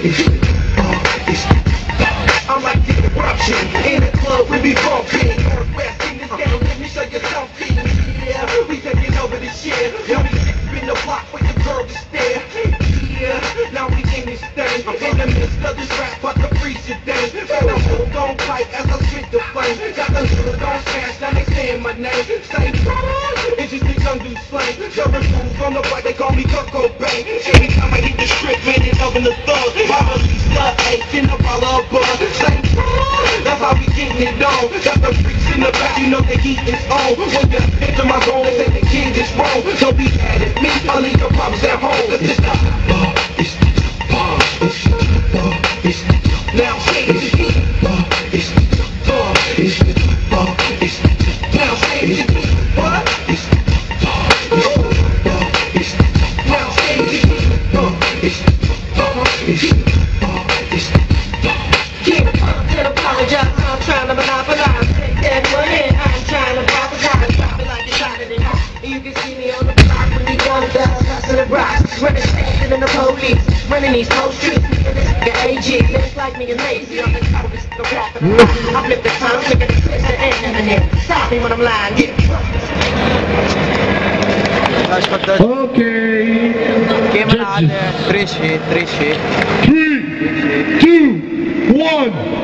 I'm like the eruption in the club. We be bumping. In this ghetto. Let me show you something. Yeah, we taking over this shit. Now we spin the block for your girl stare. Yeah, now we in this thing. In the midst of this rap, but the freeze your thing. Better hold on tight as I spit the flame. Got the hood on smash, now they saying my name. Say, it's just the young dude slang. Jumping fools on the right, they call me Coco Bang. It on. Got the freaks in the back, you know the heat is on. When you enter my zone, they say the kid is wrong. Don't be mad at me, I'll leave your problems Running faster than the police, running these cold streets. And this nigga AG, looks like me and lazy. I'm the top of this the rock. I flip the tongue, look at the sister and Eminem. Stop me when I'm lying, get Okay. Game on, Trish hit, Trish hit. Three, two, one.